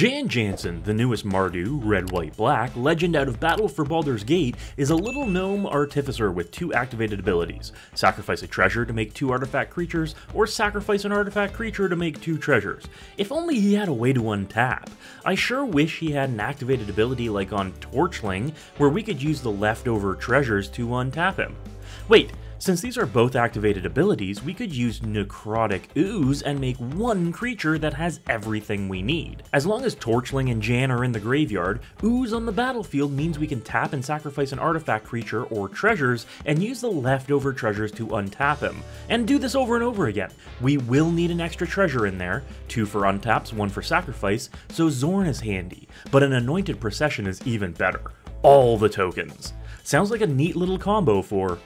Jan Jansen, the newest Mardu, red, white, black, legend out of Battle for Baldur's Gate, is a little gnome artificer with two activated abilities sacrifice a treasure to make two artifact creatures, or sacrifice an artifact creature to make two treasures. If only he had a way to untap. I sure wish he had an activated ability like on Torchling, where we could use the leftover treasures to untap him. Wait, since these are both activated abilities, we could use Necrotic Ooze and make one creature that has everything we need. As long as Torchling and Jan are in the graveyard, Ooze on the battlefield means we can tap and sacrifice an artifact creature or treasures and use the leftover treasures to untap him. And do this over and over again. We will need an extra treasure in there, two for untaps, one for sacrifice, so Xorn is handy, but an Anointed Procession is even better. All the tokens. Sounds like a neat little combo for